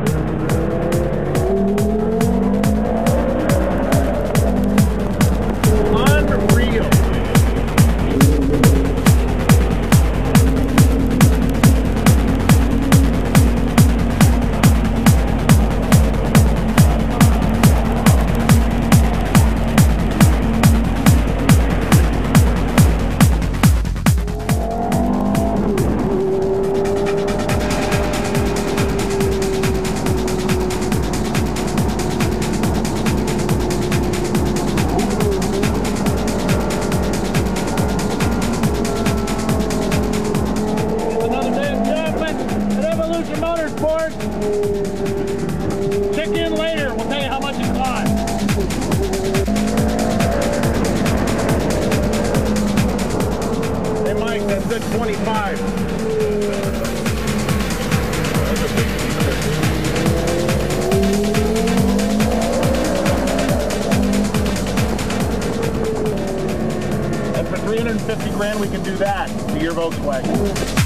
Unreal. Motorsports. Check in later. We'll tell you how much it cost. Hey Mike, that said 25. And for 350 grand, we can do that to your Volkswagen.